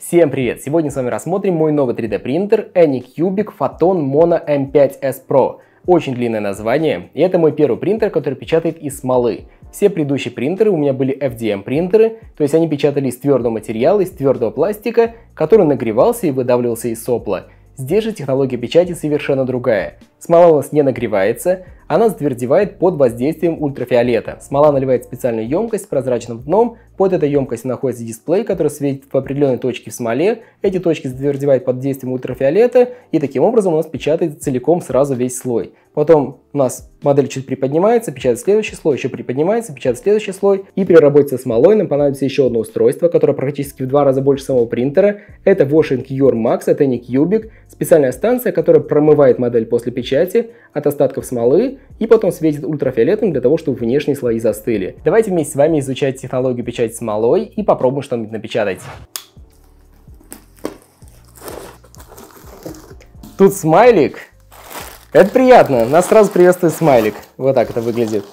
Всем привет! Сегодня с вами рассмотрим мой новый 3D принтер Anycubic Photon Mono M5S Pro. Очень длинное название, и это мой первый принтер, который печатает из смолы. Все предыдущие принтеры у меня были FDM принтеры, то есть они печатали из твердого материала, из твердого пластика, который нагревался и выдавливался из сопла. Здесь же технология печати совершенно другая. Смола у нас не нагревается, она затвердевает под воздействием ультрафиолета. Смола наливает специальную емкость с прозрачным дном, под этой емкостью находится дисплей, который светит в определенной точке в смоле, эти точки затвердевают под действием ультрафиолета, и таким образом у нас печатает целиком сразу весь слой. Потом у нас модель чуть приподнимается, печатает следующий слой, еще приподнимается, печатает следующий слой. И при работе со смолой нам понадобится еще одно устройство, которое практически в два раза больше самого принтера. Это Washing Cure Max это не Cubic, специальная станция, которая промывает модель после печати от остатков смолы и потом светит ультрафиолетом для того, чтобы внешние слои застыли. Давайте вместе с вами изучать технологию печати смолой и попробуем что-нибудь напечатать. Тут смайлик это приятно. Нас сразу приветствует смайлик. Вот так это выглядит.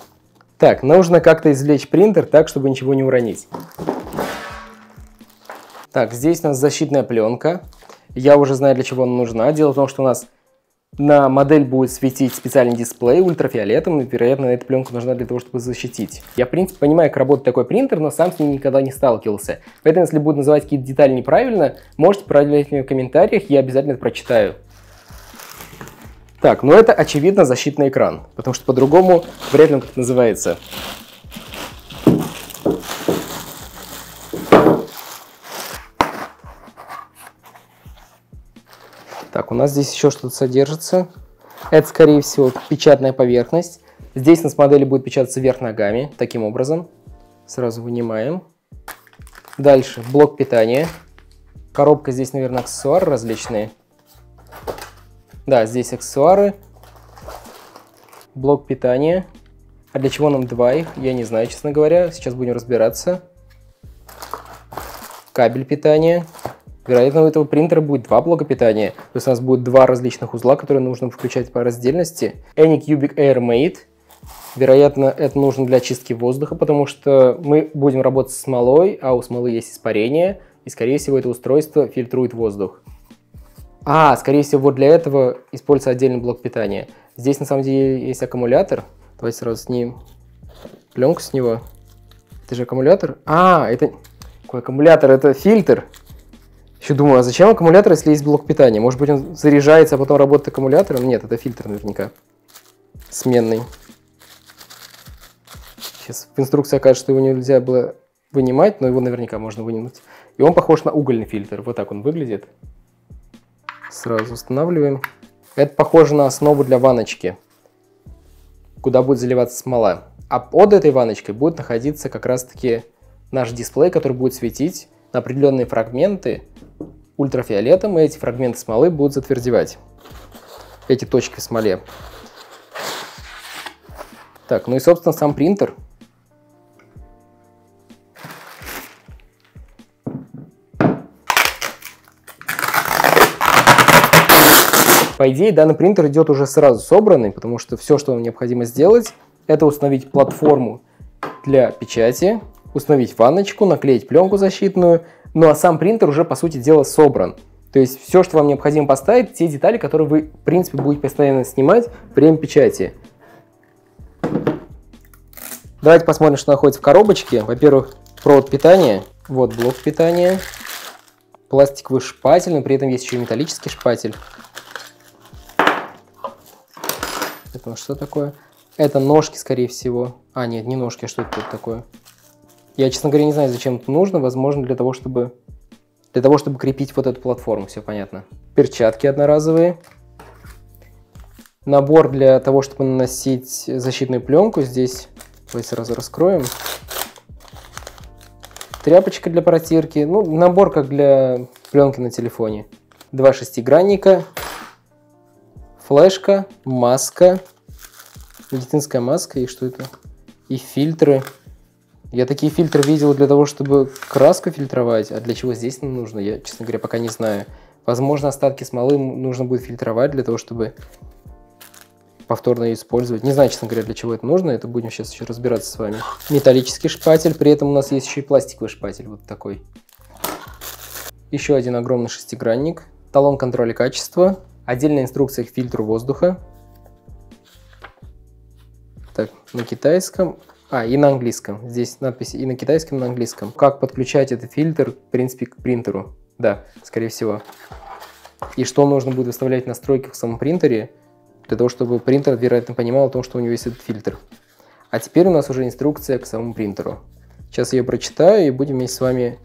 Так, нужно как-то извлечь принтер так, чтобы ничего не уронить. Так, здесь у нас защитная пленка. Я уже знаю, для чего она нужна. Дело в том, что у нас на модель будет светить специальный дисплей ультрафиолетом, и, вероятно, эта пленка нужна для того, чтобы защитить. Я, в принципе, понимаю, как работает такой принтер, но сам с ним никогда не сталкивался. Поэтому, если буду называть какие-то детали неправильно, можете проверить меня в комментариях, я обязательно это прочитаю. Так, ну это очевидно защитный экран, потому что по-другому вряд ли он как называется. Так, у нас здесь еще что-то содержится. Это, скорее всего, печатная поверхность. Здесь у нас модели будет печататься вверх ногами, таким образом. Сразу вынимаем. Дальше, блок питания. Коробка здесь, наверное, аксессуары различные. Да, здесь аксессуары, блок питания. А для чего нам два их, я не знаю, честно говоря. Сейчас будем разбираться. Кабель питания. Вероятно, у этого принтера будет два блока питания. То есть у нас будет два различных узла, которые нужно включать по раздельности. Anycubic Air. Вероятно, это нужно для очистки воздуха, потому что мы будем работать с смолой, а у смолы есть испарение, и, скорее всего, это устройство фильтрует воздух. А, скорее всего, вот для этого используется отдельный блок питания. Здесь на самом деле есть аккумулятор. Давайте сразу снимем пленку с него. Это же аккумулятор? А, это... Какой аккумулятор? Это фильтр. Еще думаю, а зачем аккумулятор, если есть блок питания? Может быть, он заряжается, а потом работает аккумулятором? Нет, это фильтр наверняка. Сменный. Сейчас в инструкции окажется, что его нельзя было вынимать, но его наверняка можно вынуть. И он похож на угольный фильтр. Вот так он выглядит. Сразу устанавливаем. Это похоже на основу для ваночки, куда будет заливаться смола. А под этой ваночкой будет находиться как раз-таки наш дисплей, который будет светить определенные фрагменты ультрафиолетом, и эти фрагменты смолы будут затвердевать. Эти точки в смоле. Так, ну и, собственно, сам принтер – По идее, данный принтер идет уже сразу собранный, потому что все, что вам необходимо сделать, это установить платформу для печати, установить ванночку, наклеить пленку защитную, ну а сам принтер уже, по сути дела, собран. То есть все, что вам необходимо поставить, те детали, которые вы, в принципе, будете постоянно снимать время печати. Давайте посмотрим, что находится в коробочке. Во-первых, провод питания. Вот блок питания. Пластиковый шпатель, но при этом есть еще и металлический шпатель. Это что такое? Это ножки, скорее всего. А, нет, не ножки, а что это тут такое? Я, честно говоря, не знаю, зачем это нужно. Возможно, для того, чтобы для того, чтобы крепить вот эту платформу. Все понятно. Перчатки одноразовые. Набор для того, чтобы наносить защитную пленку. Здесь, давайте сразу раскроем. Тряпочка для протирки. Ну, набор как для пленки на телефоне. Два шестигранника флешка, маска, медицинская маска и что это? И фильтры. Я такие фильтры видел для того, чтобы краску фильтровать, а для чего здесь нужно, я, честно говоря, пока не знаю. Возможно, остатки смолы нужно будет фильтровать для того, чтобы повторно ее использовать. Не знаю, честно говоря, для чего это нужно, это будем сейчас еще разбираться с вами. Металлический шпатель, при этом у нас есть еще и пластиковый шпатель, вот такой. еще один огромный шестигранник, талон контроля качества, отдельная инструкция к фильтру воздуха. Так, на китайском, а, и на английском. Здесь надписи и на китайском, и на английском. Как подключать этот фильтр, в принципе, к принтеру. Да, скорее всего. И что нужно будет выставлять в настройках в самом принтере, для того, чтобы принтер, вероятно, понимал о том, что у него есть этот фильтр. А теперь у нас уже инструкция к самому принтеру. Сейчас я ее прочитаю и будем вместе с вами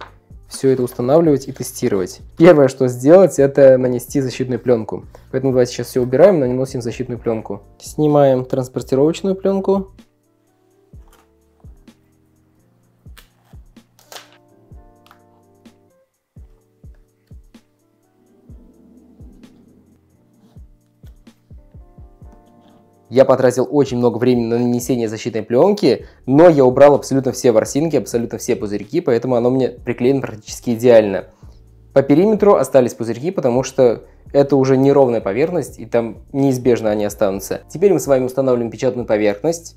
все это устанавливать и тестировать. Первое, что сделать, это нанести защитную пленку. Поэтому давайте сейчас все убираем, наносим защитную пленку. Снимаем транспортировочную пленку. Я потратил очень много времени на нанесение защитной пленки, но я убрал абсолютно все ворсинки, абсолютно все пузырьки, поэтому оно мне приклеено практически идеально. По периметру остались пузырьки, потому что это уже неровная поверхность, и там неизбежно они останутся. Теперь мы с вами устанавливаем печатную поверхность.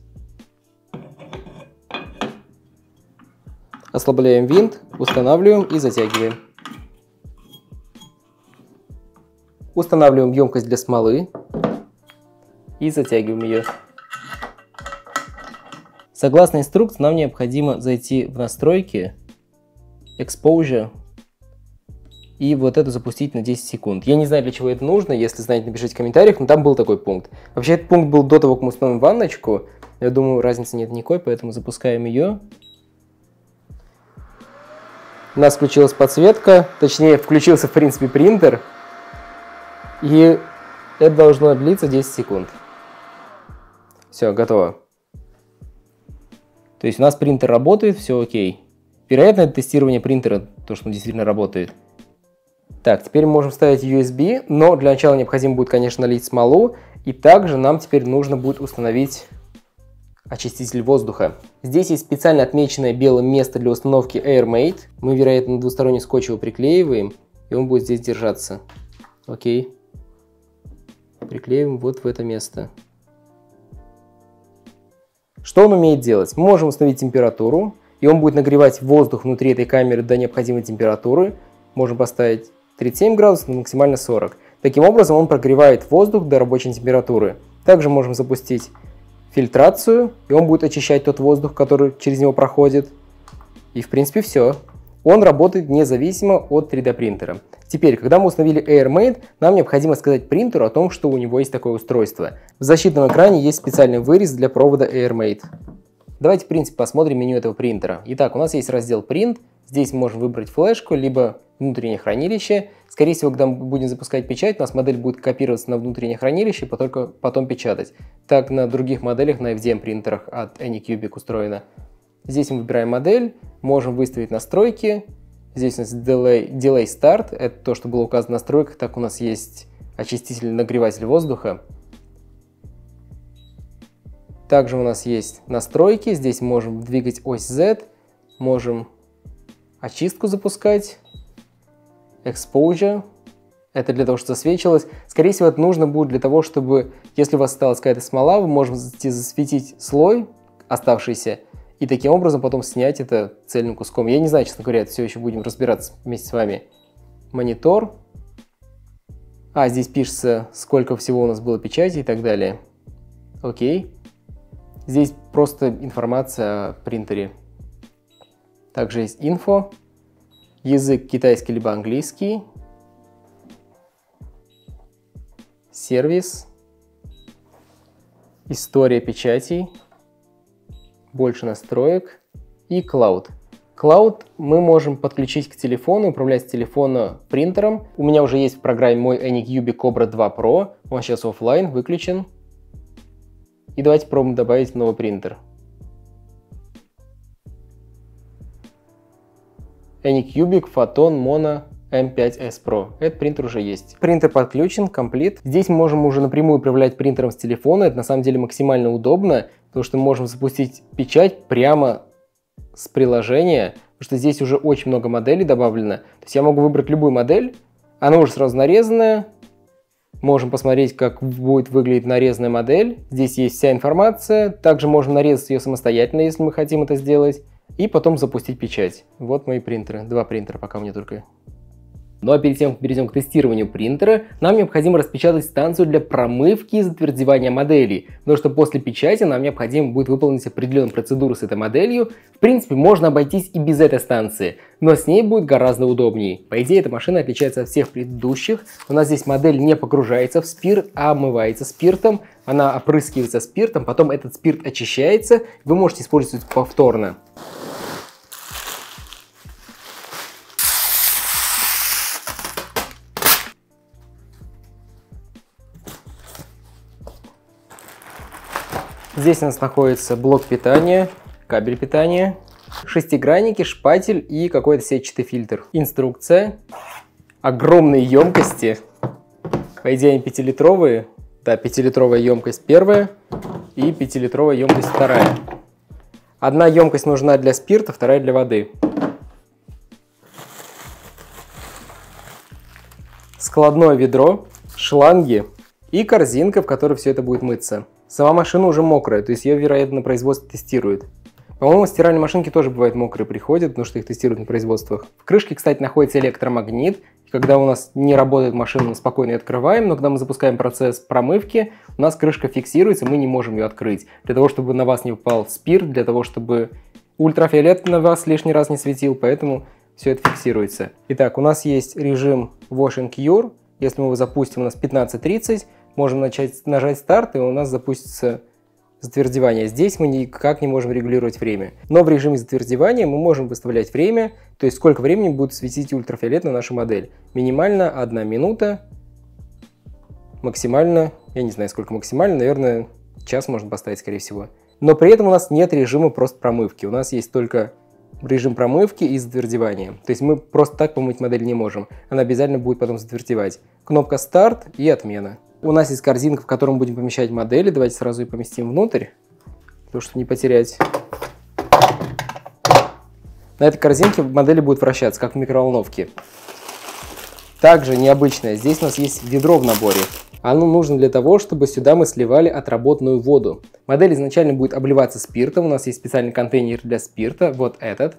Ослабляем винт, устанавливаем и затягиваем. Устанавливаем емкость для смолы и затягиваем ее. Согласно инструкции, нам необходимо зайти в настройки, Exposure, и вот это запустить на 10 секунд. Я не знаю, для чего это нужно, если знаете, напишите в комментариях, но там был такой пункт. Вообще, этот пункт был до того, как мы установим ванночку. Я думаю, разницы нет никакой, поэтому запускаем ее. У нас включилась подсветка, точнее, включился, в принципе, принтер. И это должно длиться 10 секунд. Все, готово. То есть у нас принтер работает, все окей. Вероятно, это тестирование принтера, то, что он действительно работает. Так, теперь мы можем вставить USB, но для начала необходимо будет, конечно, налить смолу. И также нам теперь нужно будет установить очиститель воздуха. Здесь есть специально отмеченное белым место для установки AirMate. Мы, вероятно, двусторонний скотч его приклеиваем, и он будет здесь держаться. Окей. Приклеиваем вот в это место. Что он умеет делать? Мы можем установить температуру, и он будет нагревать воздух внутри этой камеры до необходимой температуры. Можем поставить 37 градусов, но максимально 40. Таким образом он прогревает воздух до рабочей температуры. Также можем запустить фильтрацию, и он будет очищать тот воздух, который через него проходит. И в принципе все. Он работает независимо от 3D принтера. Теперь, когда мы установили AirMate, нам необходимо сказать принтеру о том, что у него есть такое устройство. В защитном экране есть специальный вырез для провода AirMate. Давайте, в принципе, посмотрим меню этого принтера. Итак, у нас есть раздел Print. Здесь мы можем выбрать флешку, либо внутреннее хранилище. Скорее всего, когда мы будем запускать печать, у нас модель будет копироваться на внутреннее хранилище, только потом печатать. Так на других моделях, на FDM принтерах от Anycubic устроено. Здесь мы выбираем модель, можем выставить настройки, Здесь у нас delay, delay start, это то, что было указано в настройках, так у нас есть очиститель, нагреватель воздуха. Также у нас есть настройки, здесь можем двигать ось Z, можем очистку запускать, exposure, это для того, чтобы засвечивалось. Скорее всего, это нужно будет для того, чтобы, если у вас осталась какая-то смола, вы можете засветить слой оставшийся, и таким образом потом снять это цельным куском. Я не знаю, честно говоря, это все еще будем разбираться вместе с вами. Монитор. А, здесь пишется, сколько всего у нас было печати и так далее. Окей. Здесь просто информация о принтере. Также есть инфо. Язык китайский либо английский. Сервис. История печатей больше настроек и Cloud. Cloud мы можем подключить к телефону, управлять с телефона принтером. У меня уже есть в программе мой Anycube Cobra 2 Pro. Он сейчас офлайн, выключен. И давайте пробуем добавить новый принтер. Anycubic Photon Mono M5S Pro. Этот принтер уже есть. Принтер подключен, комплит. Здесь мы можем уже напрямую управлять принтером с телефона. Это на самом деле максимально удобно потому что мы можем запустить печать прямо с приложения, потому что здесь уже очень много моделей добавлено. То есть я могу выбрать любую модель, она уже сразу нарезанная, можем посмотреть, как будет выглядеть нарезанная модель. Здесь есть вся информация, также можем нарезать ее самостоятельно, если мы хотим это сделать, и потом запустить печать. Вот мои принтеры, два принтера пока у меня только. Ну а перед тем, как перейдем к тестированию принтера, нам необходимо распечатать станцию для промывки и затвердевания моделей, потому что после печати нам необходимо будет выполнить определенную процедуру с этой моделью. В принципе, можно обойтись и без этой станции, но с ней будет гораздо удобнее. По идее, эта машина отличается от всех предыдущих. У нас здесь модель не погружается в спирт, а омывается спиртом. Она опрыскивается спиртом, потом этот спирт очищается, вы можете использовать повторно. Здесь у нас находится блок питания, кабель питания, шестигранники, шпатель и какой-то сетчатый фильтр. Инструкция. Огромные емкости. По идее, они 5-литровые. Да, 5-литровая емкость первая и 5-литровая емкость вторая. Одна емкость нужна для спирта, вторая для воды. Складное ведро, шланги и корзинка, в которой все это будет мыться. Сама машина уже мокрая, то есть ее, вероятно, на производстве тестируют. По-моему, стиральные машинки тоже бывают мокрые приходят, потому что их тестируют на производствах. В крышке, кстати, находится электромагнит. И когда у нас не работает машина, мы спокойно ее открываем, но когда мы запускаем процесс промывки, у нас крышка фиксируется, мы не можем ее открыть. Для того, чтобы на вас не упал спирт, для того, чтобы ультрафиолет на вас лишний раз не светил, поэтому все это фиксируется. Итак, у нас есть режим Wash Cure. Если мы его запустим, у нас 15.30 можем начать нажать старт, и у нас запустится затвердевание. Здесь мы никак не можем регулировать время. Но в режиме затвердевания мы можем выставлять время, то есть сколько времени будет светить ультрафиолет на нашу модель. Минимально 1 минута, максимально, я не знаю сколько максимально, наверное, час можно поставить, скорее всего. Но при этом у нас нет режима просто промывки. У нас есть только режим промывки и затвердевания. То есть мы просто так помыть модель не можем. Она обязательно будет потом затвердевать. Кнопка старт и отмена. У нас есть корзинка, в которой мы будем помещать модели. Давайте сразу и поместим внутрь, потому что не потерять. На этой корзинке модели будут вращаться, как в микроволновке. Также необычное, здесь у нас есть ведро в наборе. Оно нужно для того, чтобы сюда мы сливали отработанную воду. Модель изначально будет обливаться спиртом, у нас есть специальный контейнер для спирта, вот этот.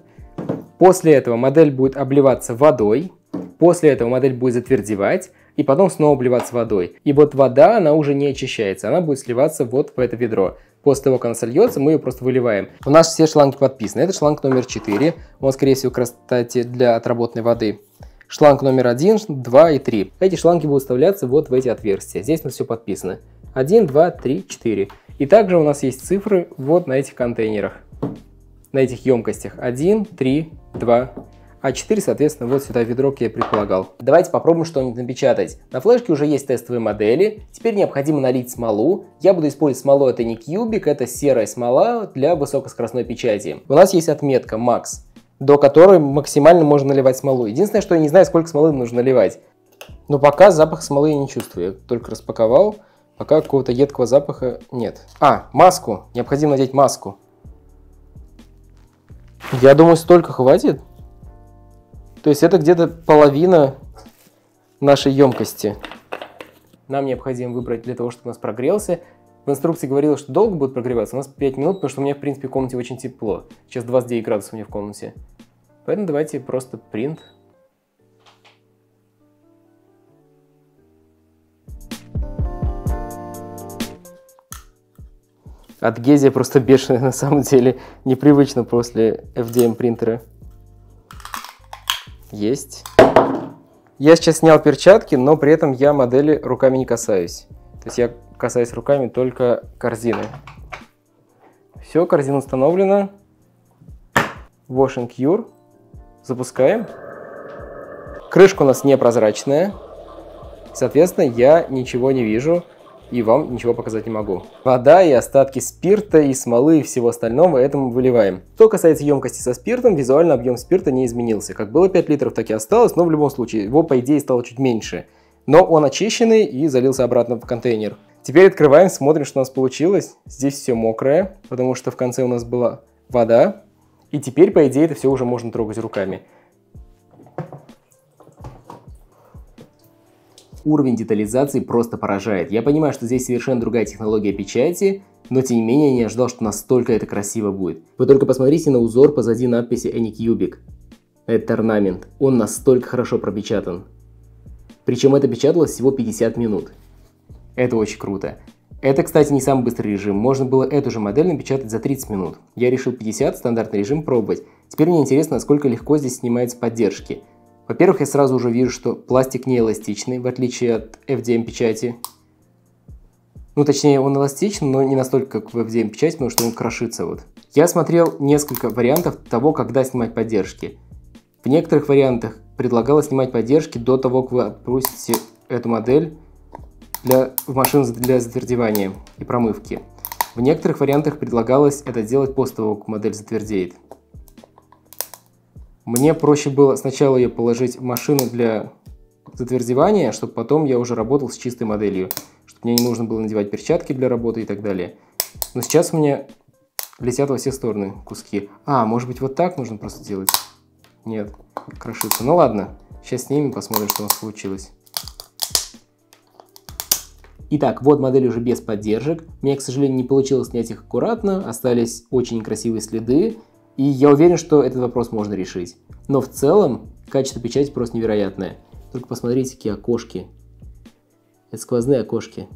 После этого модель будет обливаться водой, после этого модель будет затвердевать, и потом снова обливаться водой. И вот вода, она уже не очищается, она будет сливаться вот в это ведро. После того, как она сольется, мы ее просто выливаем. У нас все шланги подписаны. Это шланг номер 4. Он, скорее всего, кстати, для отработанной воды. Шланг номер 1, 2 и 3. Эти шланги будут вставляться вот в эти отверстия. Здесь у нас все подписано. 1, 2, 3, 4. И также у нас есть цифры вот на этих контейнерах. На этих емкостях. 1, 3, 2, а 4, соответственно, вот сюда ведро, как я предполагал. Давайте попробуем что-нибудь напечатать. На флешке уже есть тестовые модели, теперь необходимо налить смолу. Я буду использовать смолу, это не кьюбик, это серая смола для высокоскоростной печати. У нас есть отметка Max, до которой максимально можно наливать смолу. Единственное, что я не знаю, сколько смолы нужно наливать. Но пока запах смолы я не чувствую, я только распаковал, пока какого-то едкого запаха нет. А, маску, необходимо надеть маску. Я думаю, столько хватит. То есть это где-то половина нашей емкости. Нам необходимо выбрать для того, чтобы у нас прогрелся. В инструкции говорилось, что долго будет прогреваться. У нас 5 минут, потому что у меня, в принципе, в комнате очень тепло. Сейчас 29 градусов у меня в комнате. Поэтому давайте просто принт. Адгезия просто бешеная на самом деле. Непривычно после FDM принтера. Есть. Я сейчас снял перчатки, но при этом я модели руками не касаюсь. То есть я касаюсь руками только корзины. Все, корзина установлена. Wash and Cure. Запускаем. Крышка у нас непрозрачная. Соответственно, я ничего не вижу и вам ничего показать не могу. Вода и остатки спирта и смолы и всего остального это мы выливаем. Что касается емкости со спиртом, визуально объем спирта не изменился. Как было 5 литров, так и осталось, но в любом случае его по идее стало чуть меньше. Но он очищенный и залился обратно в контейнер. Теперь открываем, смотрим, что у нас получилось. Здесь все мокрое, потому что в конце у нас была вода. И теперь, по идее, это все уже можно трогать руками. Уровень детализации просто поражает. Я понимаю, что здесь совершенно другая технология печати, но тем не менее я не ожидал, что настолько это красиво будет. Вы только посмотрите на узор позади надписи Anycubic. этот орнамент. Он настолько хорошо пропечатан. Причем это печаталось всего 50 минут. Это очень круто. Это, кстати, не самый быстрый режим. Можно было эту же модель напечатать за 30 минут. Я решил 50, стандартный режим, пробовать. Теперь мне интересно, насколько легко здесь снимаются поддержки. Во-первых, я сразу уже вижу, что пластик не эластичный, в отличие от FDM печати. Ну, точнее, он эластичен, но не настолько, как в FDM печати, потому что он крошится вот. Я смотрел несколько вариантов того, когда снимать поддержки. В некоторых вариантах предлагалось снимать поддержки до того, как вы отпустите эту модель для, в машину для затвердевания и промывки. В некоторых вариантах предлагалось это делать после того, как модель затвердеет. Мне проще было сначала ее положить в машину для затвердевания, чтобы потом я уже работал с чистой моделью, чтобы мне не нужно было надевать перчатки для работы и так далее. Но сейчас у меня летят во все стороны куски. А, может быть вот так нужно просто делать? Нет, крошится. Ну ладно, сейчас снимем, посмотрим, что у нас получилось. Итак, вот модель уже без поддержек. Мне, к сожалению, не получилось снять их аккуратно, остались очень красивые следы. И я уверен, что этот вопрос можно решить. Но в целом качество печати просто невероятное. Только посмотрите, какие окошки. Это сквозные окошки.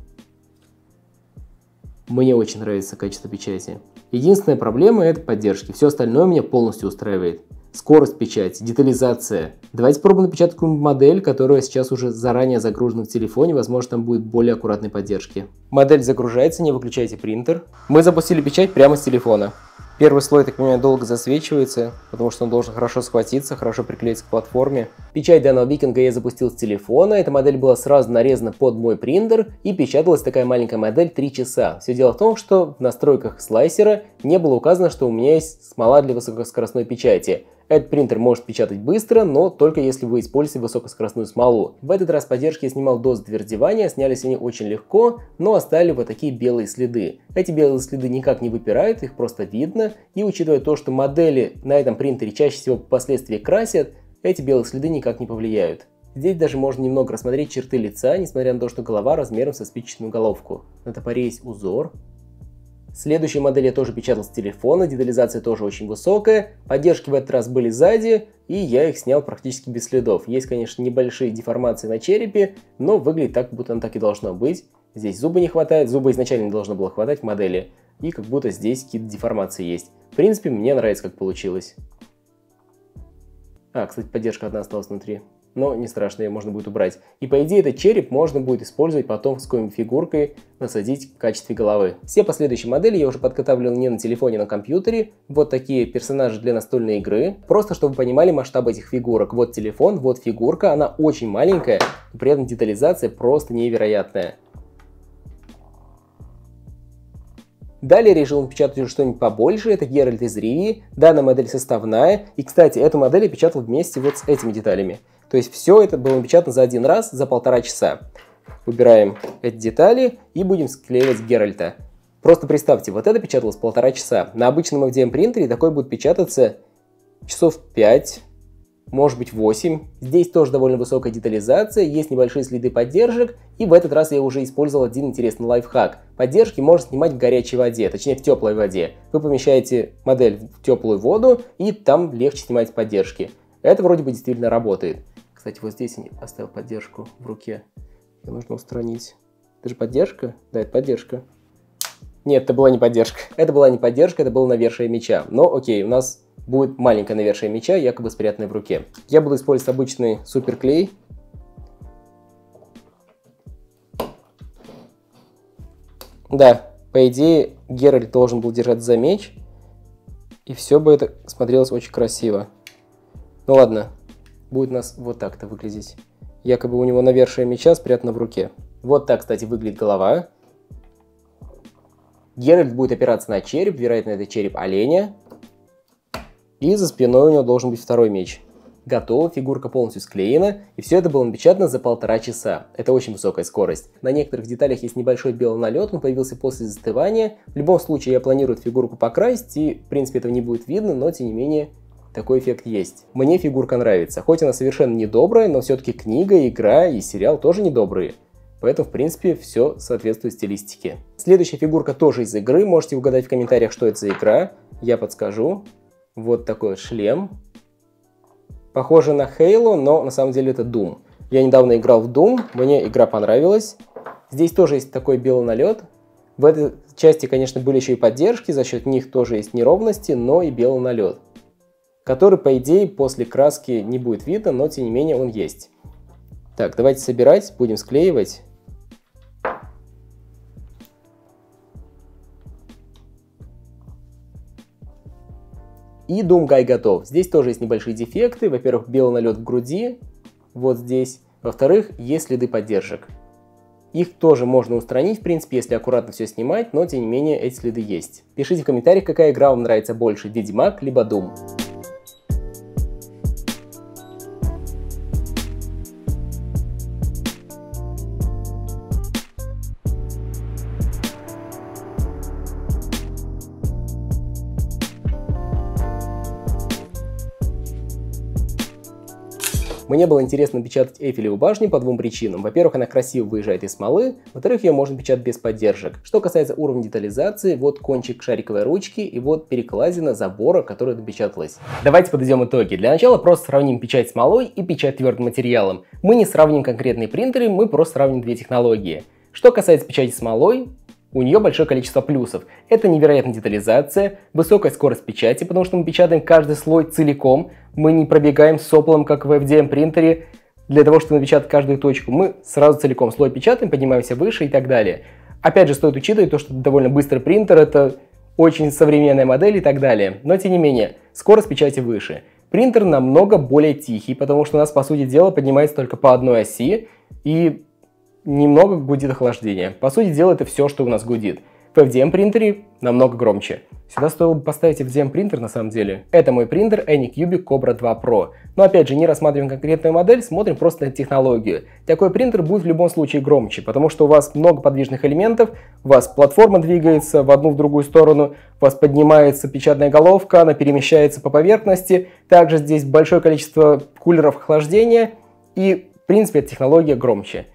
Мне очень нравится качество печати. Единственная проблема это поддержки. Все остальное меня полностью устраивает. Скорость печати, детализация. Давайте попробуем напечатать какую-нибудь модель, которая сейчас уже заранее загружена в телефоне. Возможно, там будет более аккуратной поддержки. Модель загружается, не выключайте принтер. Мы запустили печать прямо с телефона. Первый слой, так понимаю, долго засвечивается, потому что он должен хорошо схватиться, хорошо приклеиться к платформе. Печать данного викинга я запустил с телефона, эта модель была сразу нарезана под мой принтер и печаталась такая маленькая модель 3 часа. Все дело в том, что в настройках слайсера не было указано, что у меня есть смола для высокоскоростной печати. Этот принтер может печатать быстро, но только если вы используете высокоскоростную смолу. В этот раз поддержки я снимал до затвердевания, снялись они очень легко, но оставили вот такие белые следы. Эти белые следы никак не выпирают, их просто видно, и учитывая то, что модели на этом принтере чаще всего впоследствии красят, эти белые следы никак не повлияют. Здесь даже можно немного рассмотреть черты лица, несмотря на то, что голова размером со спичечную головку. На топоре есть узор, Следующая модель я тоже печатал с телефона, детализация тоже очень высокая, поддержки в этот раз были сзади, и я их снял практически без следов. Есть, конечно, небольшие деформации на черепе, но выглядит так, будто оно так и должно быть. Здесь зубы не хватает, зубы изначально не должно было хватать в модели, и как будто здесь какие-то деформации есть. В принципе, мне нравится, как получилось. А, кстати, поддержка одна осталась внутри но не страшно, ее можно будет убрать. И по идее этот череп можно будет использовать потом с какой-нибудь фигуркой, насадить в качестве головы. Все последующие модели я уже подготавливал не на телефоне, а на компьютере. Вот такие персонажи для настольной игры. Просто чтобы вы понимали масштаб этих фигурок. Вот телефон, вот фигурка, она очень маленькая, но при этом детализация просто невероятная. Далее решил напечатать уже что-нибудь побольше, это Геральт из Ривии. Данная модель составная. И, кстати, эту модель я печатал вместе вот с этими деталями. То есть все это было напечатано за один раз, за полтора часа. Убираем эти детали и будем склеивать Геральта. Просто представьте, вот это печаталось полтора часа. На обычном FDM принтере такой будет печататься часов 5, может быть 8. Здесь тоже довольно высокая детализация, есть небольшие следы поддержек, и в этот раз я уже использовал один интересный лайфхак. Поддержки можно снимать в горячей воде, точнее в теплой воде. Вы помещаете модель в теплую воду, и там легче снимать поддержки. Это вроде бы действительно работает. Кстати, вот здесь я оставил поддержку в руке. Ее нужно устранить. Это же поддержка? Да, это поддержка. Нет, это была не поддержка. Это была не поддержка, это было навершие меча. Но окей, у нас будет маленькое навершие меча, якобы спрятанное в руке. Я буду использовать обычный суперклей. Да, по идее, Геральт должен был держать за меч, и все бы это смотрелось очень красиво. Ну ладно, будет у нас вот так-то выглядеть. Якобы у него навершие меча спрятано в руке. Вот так, кстати, выглядит голова. Геральт будет опираться на череп, вероятно, это череп оленя. И за спиной у него должен быть второй меч. Готово, фигурка полностью склеена, и все это было напечатано за полтора часа. Это очень высокая скорость. На некоторых деталях есть небольшой белый налет, он появился после застывания. В любом случае, я планирую фигурку покрасить, и, в принципе, этого не будет видно, но, тем не менее, такой эффект есть. Мне фигурка нравится. Хоть она совершенно недобрая, но все-таки книга, игра и сериал тоже недобрые. Поэтому, в принципе, все соответствует стилистике. Следующая фигурка тоже из игры. Можете угадать в комментариях, что это за игра. Я подскажу. Вот такой вот шлем. Похоже на Halo, но на самом деле это Doom. Я недавно играл в Doom, мне игра понравилась. Здесь тоже есть такой белый налет. В этой части, конечно, были еще и поддержки, за счет них тоже есть неровности, но и белый налет, который, по идее, после краски не будет видно, но тем не менее он есть. Так, давайте собирать, будем склеивать. И Guy готов. Здесь тоже есть небольшие дефекты. Во-первых, белый налет в груди, вот здесь. Во-вторых, есть следы поддержек. Их тоже можно устранить, в принципе, если аккуратно все снимать, но тем не менее эти следы есть. Пишите в комментариях, какая игра вам нравится больше, Ведьмак либо Doom. Мне было интересно печатать Эйфелеву башню по двум причинам. Во-первых, она красиво выезжает из смолы, во-вторых, ее можно печатать без поддержек. Что касается уровня детализации, вот кончик шариковой ручки и вот перекладина забора, которая допечаталась. Давайте подведем итоги. Для начала просто сравним печать смолой и печать твердым материалом. Мы не сравним конкретные принтеры, мы просто сравним две технологии. Что касается печати смолой, у нее большое количество плюсов. Это невероятная детализация, высокая скорость печати, потому что мы печатаем каждый слой целиком, мы не пробегаем соплом, как в FDM принтере, для того, чтобы напечатать каждую точку. Мы сразу целиком слой печатаем, поднимаемся выше и так далее. Опять же, стоит учитывать то, что это довольно быстрый принтер, это очень современная модель и так далее. Но тем не менее, скорость печати выше. Принтер намного более тихий, потому что у нас, по сути дела, поднимается только по одной оси, и немного гудит охлаждение. По сути дела, это все, что у нас гудит. В FDM принтере намного громче. Сюда стоило бы поставить FDM принтер на самом деле. Это мой принтер Anycubic Cobra 2 Pro. Но опять же, не рассматриваем конкретную модель, смотрим просто на технологию. Такой принтер будет в любом случае громче, потому что у вас много подвижных элементов, у вас платформа двигается в одну в другую сторону, у вас поднимается печатная головка, она перемещается по поверхности. Также здесь большое количество кулеров охлаждения и, в принципе, эта технология громче.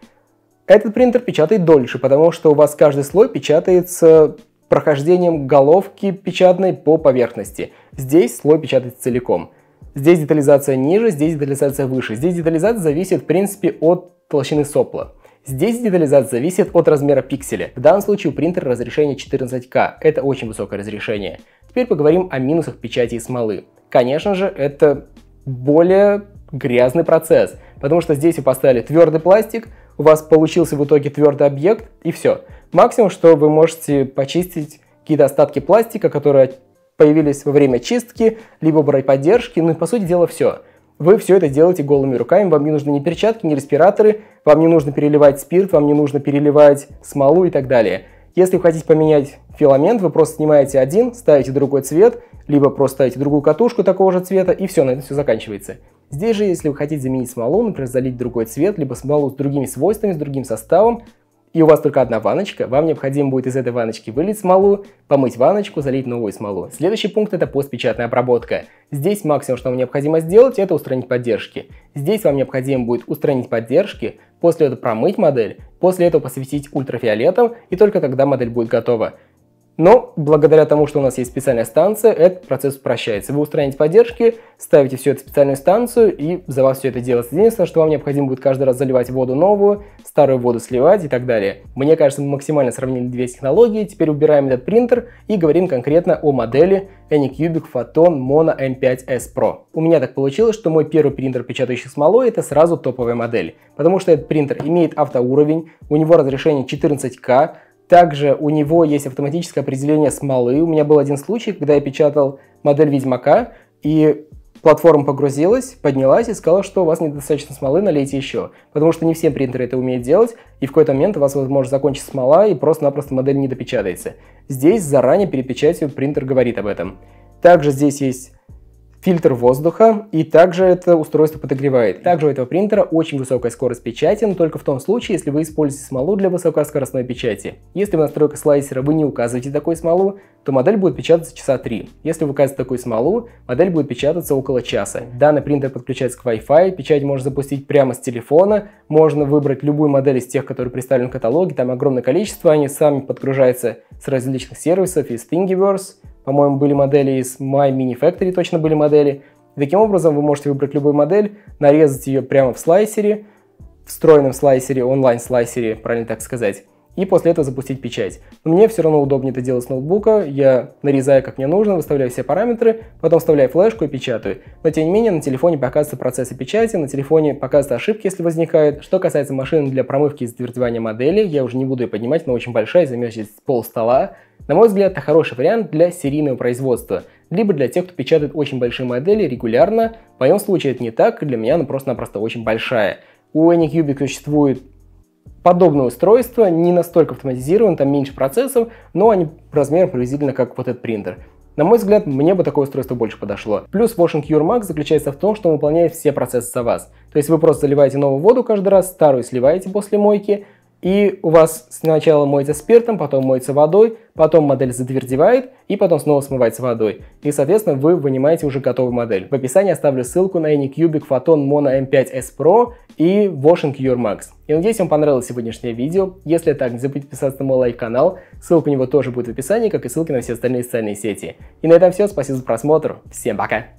Этот принтер печатает дольше, потому что у вас каждый слой печатается прохождением головки печатной по поверхности. Здесь слой печатается целиком. Здесь детализация ниже, здесь детализация выше. Здесь детализация зависит, в принципе, от толщины сопла. Здесь детализация зависит от размера пикселя. В данном случае у принтера разрешение 14К. Это очень высокое разрешение. Теперь поговорим о минусах печати и смолы. Конечно же, это более грязный процесс, потому что здесь вы поставили твердый пластик, у вас получился в итоге твердый объект, и все. Максимум, что вы можете почистить какие-то остатки пластика, которые появились во время чистки, либо брать поддержки, ну и по сути дела все. Вы все это делаете голыми руками, вам не нужны ни перчатки, ни респираторы, вам не нужно переливать спирт, вам не нужно переливать смолу и так далее. Если вы хотите поменять филамент, вы просто снимаете один, ставите другой цвет, либо просто ставите другую катушку такого же цвета, и все, на этом все заканчивается. Здесь же, если вы хотите заменить смолу, например, залить другой цвет, либо смолу с другими свойствами, с другим составом, и у вас только одна ванночка, вам необходимо будет из этой ванночки вылить смолу, помыть ванночку, залить новую смолу. Следующий пункт это постпечатная обработка. Здесь максимум, что вам необходимо сделать, это устранить поддержки. Здесь вам необходимо будет устранить поддержки, после этого промыть модель, после этого посветить ультрафиолетом, и только тогда модель будет готова. Но благодаря тому, что у нас есть специальная станция, этот процесс упрощается. Вы устраните поддержки, ставите все это в специальную станцию, и за вас все это делается. Единственное, что вам необходимо будет каждый раз заливать воду новую, старую воду сливать и так далее. Мне кажется, мы максимально сравнили две технологии. Теперь убираем этот принтер и говорим конкретно о модели Anycubic Photon Mono M5S Pro. У меня так получилось, что мой первый принтер, печатающий смолой, это сразу топовая модель. Потому что этот принтер имеет автоуровень, у него разрешение 14К, также у него есть автоматическое определение смолы. У меня был один случай, когда я печатал модель Ведьмака, и платформа погрузилась, поднялась и сказала, что у вас недостаточно смолы, налейте еще. Потому что не все принтеры это умеют делать, и в какой-то момент у вас может закончиться смола, и просто-напросто модель не допечатается. Здесь заранее перед печатью принтер говорит об этом. Также здесь есть фильтр воздуха, и также это устройство подогревает. Также у этого принтера очень высокая скорость печати, но только в том случае, если вы используете смолу для высокоскоростной печати. Если в настройках слайсера вы не указываете такую смолу, то модель будет печататься часа 3. Если вы указываете такую смолу, модель будет печататься около часа. Данный принтер подключается к Wi-Fi, печать можно запустить прямо с телефона, можно выбрать любую модель из тех, которые представлены в каталоге, там огромное количество, они сами подгружаются с различных сервисов, из Thingiverse, по-моему, были модели из My Mini Factory, точно были модели. таким образом вы можете выбрать любую модель, нарезать ее прямо в слайсере, встроенном слайсере, онлайн-слайсере, правильно так сказать, и после этого запустить печать. Но мне все равно удобнее это делать с ноутбука, я нарезаю как мне нужно, выставляю все параметры, потом вставляю флешку и печатаю. Но тем не менее на телефоне показываются процессы печати, на телефоне показываются ошибки, если возникают. Что касается машины для промывки и затвердевания модели, я уже не буду ее поднимать, она очень большая, займет здесь пол стола. На мой взгляд, это хороший вариант для серийного производства, либо для тех, кто печатает очень большие модели регулярно. В моем случае это не так, для меня она просто-напросто очень большая. У Anycubic существует подобное устройство, не настолько автоматизирован, там меньше процессов, но они размером приблизительно как вот этот принтер. На мой взгляд, мне бы такое устройство больше подошло. Плюс Washing Cure Max заключается в том, что он выполняет все процессы за вас. То есть вы просто заливаете новую воду каждый раз, старую сливаете после мойки, и у вас сначала моется спиртом, потом моется водой, потом модель затвердевает, и потом снова смывается водой. И, соответственно, вы вынимаете уже готовую модель. В описании оставлю ссылку на Anycubic Photon Mono M5S Pro и Washing Your Max. И надеюсь, вам понравилось сегодняшнее видео. Если так, не забудьте подписаться на мой лайк-канал. Ссылка на него тоже будет в описании, как и ссылки на все остальные социальные сети. И на этом все. Спасибо за просмотр. Всем пока!